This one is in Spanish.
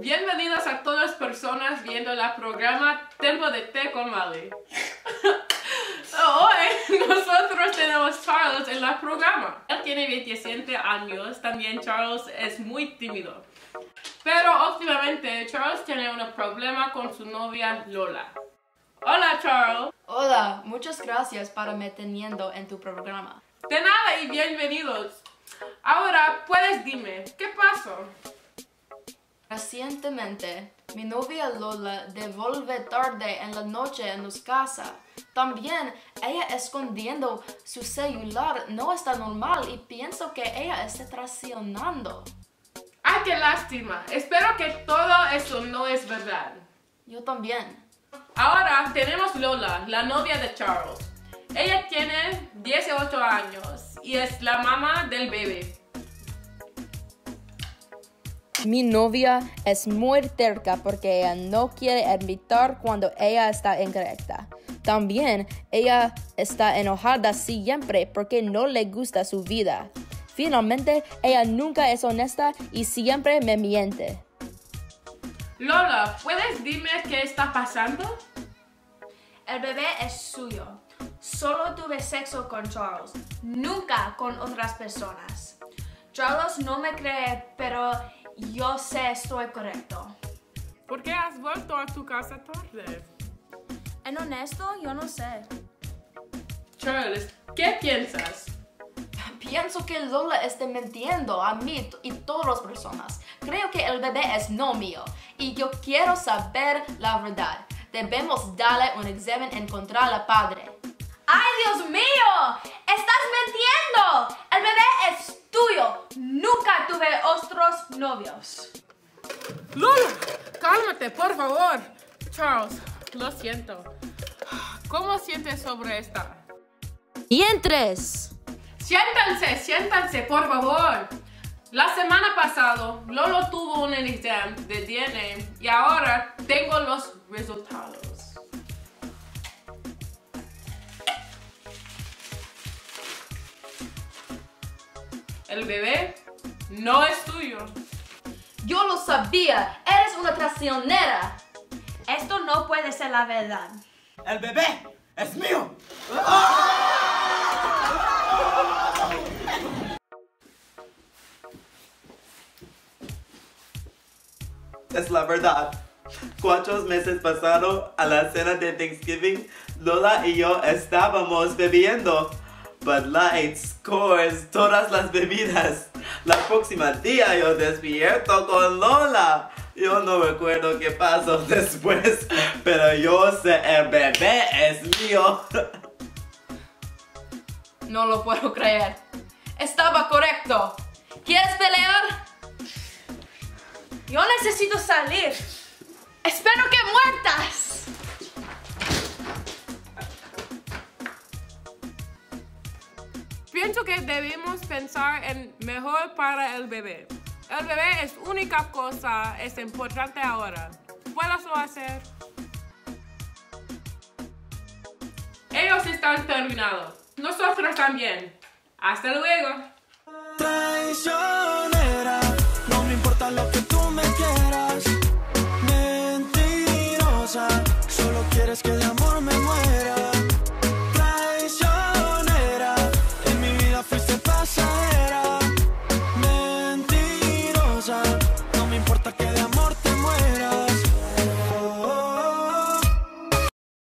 Bienvenidos a todas las personas viendo el programa Tiempo de Té con Mali. Hoy nosotros tenemos Charles en el programa. Él tiene 27 años, también Charles es muy tímido. Pero últimamente Charles tiene un problema con su novia Lola. Hola Charles. Hola, muchas gracias por me teniendo en tu programa. De nada y bienvenidos. Ahora puedes dime, ¿qué pasó? Recientemente, mi novia Lola devuelve tarde en la noche en nuestra casa. También, ella escondiendo su celular no está normal y pienso que ella está traicionando. ¡Ay, qué lástima! Espero que todo eso no es verdad. Yo también. Ahora tenemos Lola, la novia de Charles. Ella tiene 18 años y es la mamá del bebé. Mi novia es muy terca porque ella no quiere admitir cuando ella está incorrecta. También ella está enojada siempre porque no le gusta su vida. Finalmente, ella nunca es honesta y siempre me miente. Lola, ¿puedes dime qué está pasando? El bebé es suyo. Solo tuve sexo con Charles, nunca con otras personas. Charles no me cree, pero yo sé estoy correcto. ¿Por qué has vuelto a tu casa tarde? En honesto, yo no sé. Charles, ¿qué piensas? Pienso que Lola está mintiendo a mí y todas las personas. Creo que el bebé es no mío y yo quiero saber la verdad. Debemos darle un examen en contra la padre. ¡Ay, Dios mío! ¡Estás mintiendo! El bebé es tuyo. Nunca tuve novios. Lola, cálmate, por favor. Charles, lo siento. ¿Cómo sientes sobre esta? ¡Dientes! Siéntanse, siéntanse, por favor. La semana pasada, Lolo tuvo un examen de DNA y ahora tengo los resultados. El bebé no es tuyo. Yo lo sabía, eres una traicionera. Esto no puede ser la verdad. ¡El bebé es mío! Es la verdad. Cuatro meses pasaron a la cena de Thanksgiving, Lola y yo estábamos bebiendo. Bud Light, Scores, todas las bebidas. La próxima día yo despierto con Lola. Yo no recuerdo qué pasó después, pero yo sé el bebé es mío. No lo puedo creer. Estaba correcto. ¿Quieres pelear? Yo necesito salir. Espero que muertas. Que debemos pensar en mejor para el bebé. El bebé es única cosa, es importante ahora. ¿Puedes lo hacer? Ellos están terminados. Nosotros también. Hasta luego.